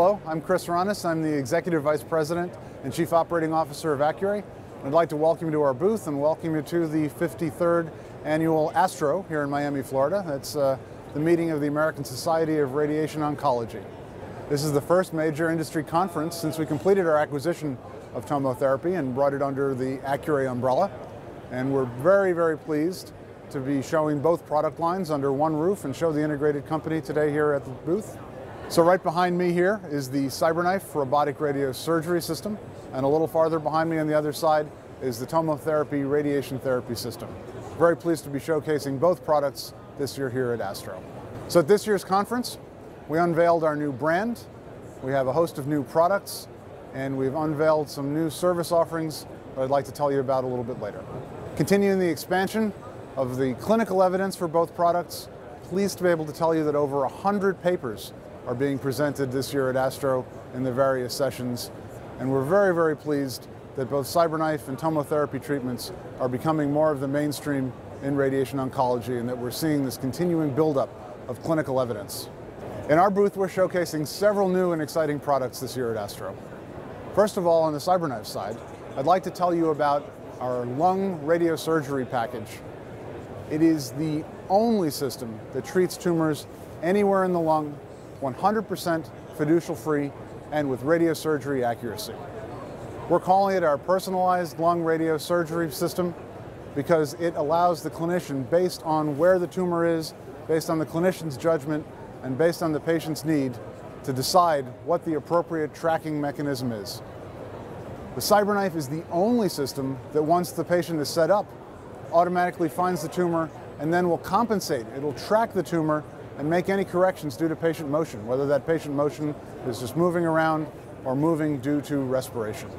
Hello, I'm Chris Raanes. I'm the Executive Vice President and Chief Operating Officer of Accuray. I'd like to welcome you to our booth and welcome you to the 53rd Annual ASTRO here in Miami, Florida. That's uh, the meeting of the American Society of Radiation Oncology. This is the first major industry conference since we completed our acquisition of TomoTherapy and brought it under the Accuray umbrella. And we're very, very pleased to be showing both product lines under one roof and show the integrated company today here at the booth. So right behind me here is the CyberKnife robotic radio surgery system, and a little farther behind me on the other side is the TomoTherapy radiation therapy system. Very pleased to be showcasing both products this year here at Astro. So at this year's conference, we unveiled our new brand, we have a host of new products, and we've unveiled some new service offerings that I'd like to tell you about a little bit later. Continuing the expansion of the clinical evidence for both products, pleased to be able to tell you that over 100 papers are being presented this year at Astro in the various sessions. And we're very, very pleased that both CyberKnife and TomoTherapy treatments are becoming more of the mainstream in radiation oncology and that we're seeing this continuing buildup of clinical evidence. In our booth, we're showcasing several new and exciting products this year at Astro. First of all, on the CyberKnife side, I'd like to tell you about our lung radiosurgery package. It is the only system that treats tumors anywhere in the lung 100% fiducial free and with radiosurgery accuracy. We're calling it our personalized lung radiosurgery system because it allows the clinician, based on where the tumor is, based on the clinician's judgment, and based on the patient's need, to decide what the appropriate tracking mechanism is. The CyberKnife is the only system that once the patient is set up, automatically finds the tumor and then will compensate. It'll track the tumor and make any corrections due to patient motion, whether that patient motion is just moving around or moving due to respiration.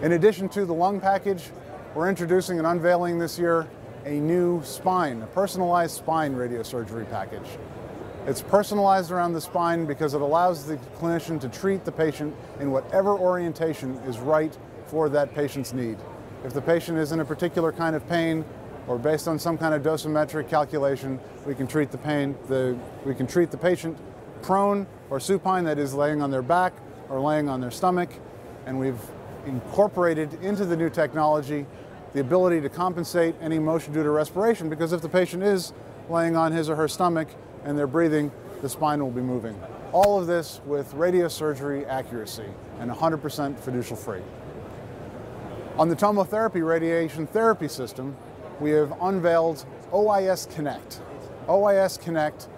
In addition to the lung package, we're introducing and unveiling this year a new spine, a personalized spine radiosurgery package. It's personalized around the spine because it allows the clinician to treat the patient in whatever orientation is right for that patient's need. If the patient is in a particular kind of pain or based on some kind of dosimetric calculation, we can treat the pain, the, we can treat the patient prone or supine, that is laying on their back or laying on their stomach, and we've incorporated into the new technology the ability to compensate any motion due to respiration because if the patient is laying on his or her stomach and they're breathing, the spine will be moving. All of this with radiosurgery accuracy and 100% fiducial free. On the TomoTherapy radiation therapy system, we have unveiled OIS Connect. OIS Connect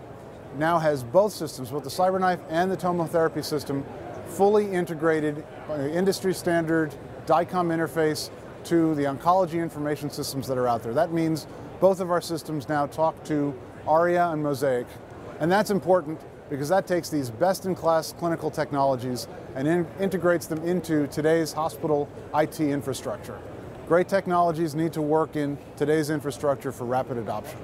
now has both systems, both the CyberKnife and the TomoTherapy system, fully integrated uh, industry standard DICOM interface to the oncology information systems that are out there. That means both of our systems now talk to ARIA and Mosaiq. And that's important because that takes these best-in-class clinical technologies and in integrates them into today's hospital IT infrastructure. Great technologies need to work in today's infrastructure for rapid adoption.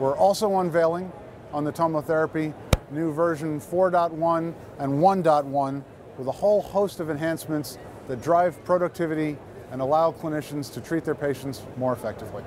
We're also unveiling on the TomoTherapy new version 4.1 and 1.1 with a whole host of enhancements that drive productivity and allow clinicians to treat their patients more effectively.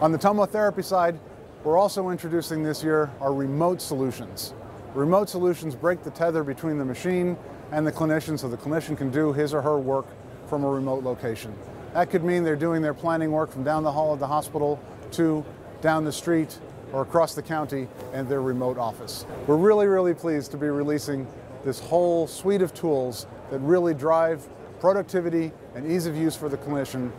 On the TomoTherapy side, we're also introducing this year our remote solutions. Remote solutions break the tether between the machine and the clinician so the clinician can do his or her work from a remote location. That could mean they're doing their planning work from down the hall of the hospital to down the street or across the county and their remote office. We're really, really pleased to be releasing this whole suite of tools that really drive productivity and ease of use for the clinician,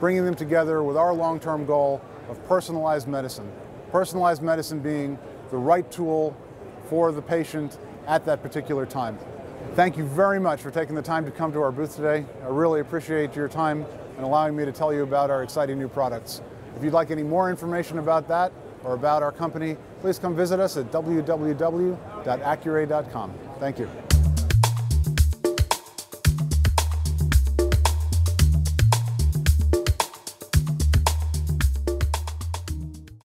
bringing them together with our long-term goal of personalized medicine. Personalized medicine being the right tool for the patient at that particular time. Thank you very much for taking the time to come to our booth today. I really appreciate your time and allowing me to tell you about our exciting new products. If you'd like any more information about that or about our company, please come visit us at www.accuray.com. Thank you.